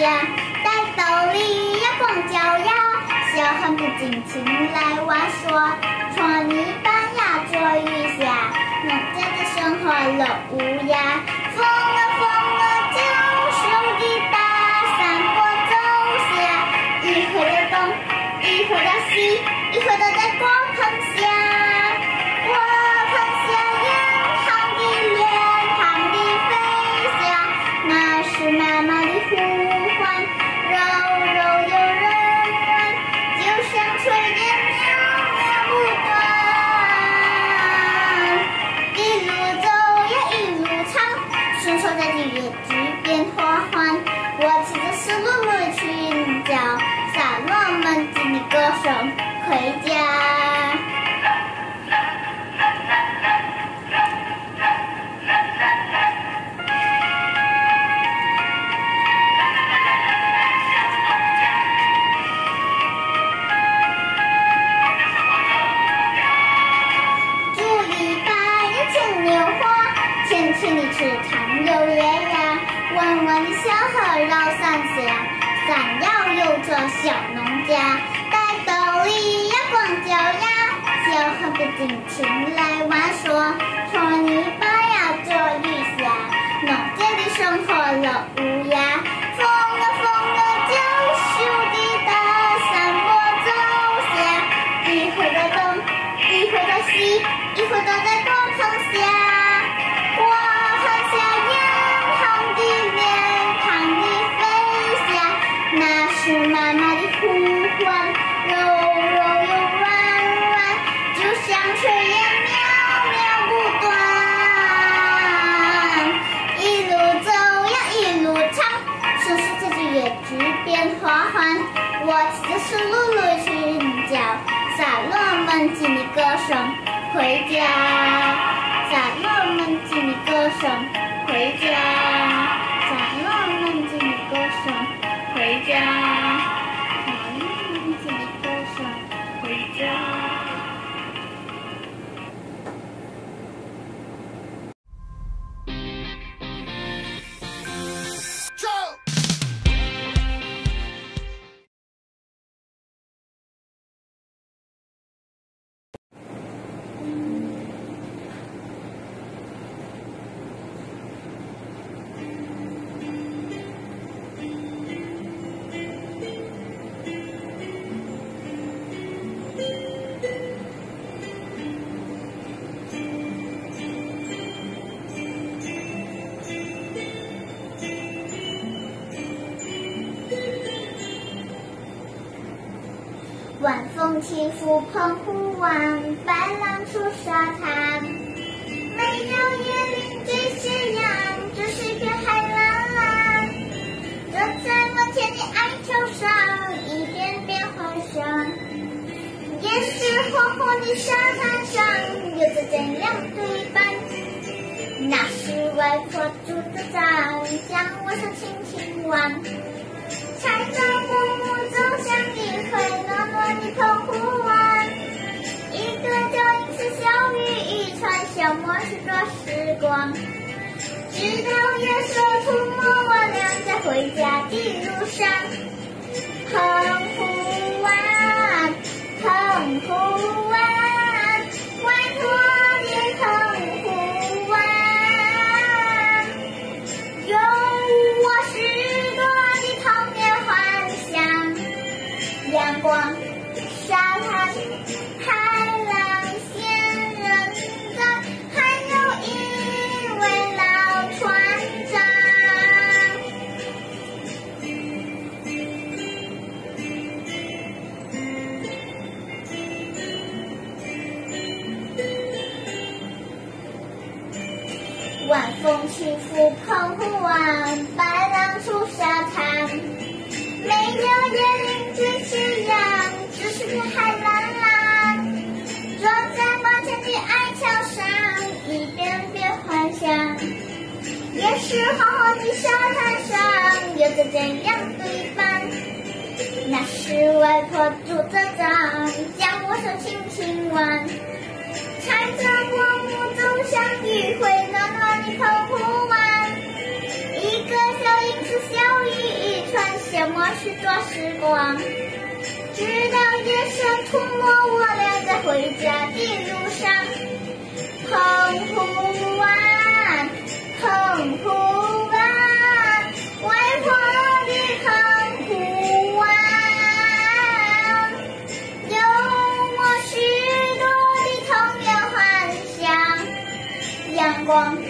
家，戴斗笠呀光脚丫，小汉子尽情来玩耍，穿泥巴呀捉鱼虾，农家的生活乐无涯，做小农家，带斗笠呀，光脚丫，小汉子尽情来玩耍，穿泥巴洒落梦境的歌声回家，洒落梦境的歌声回家，风起拂澎湖湾，白浪出沙滩。没有椰林缀斜阳，只是一片海蓝蓝。坐在门前的矮桥上，一遍遍幻想。也是黄黄的沙滩上，有着怎样对白？那是外婆拄着杖，将我手轻轻挽。踩着木木走向一回暖暖的澎湖湾，一个脚印是小雨一串，消磨许多时光。直到夜色吞没我俩在回家的路上。澎湖阳光、沙滩、海浪、仙人掌，还有一位老船长。晚风轻拂澎湖湾，是黄黄的沙滩上，有着怎样对白？那是外婆拄着杖，将我手轻轻挽。踩着薄暮走向一澎湖湾。一个小影子，小雨一串，什么是多时光？直到夜深涂抹，我俩在回我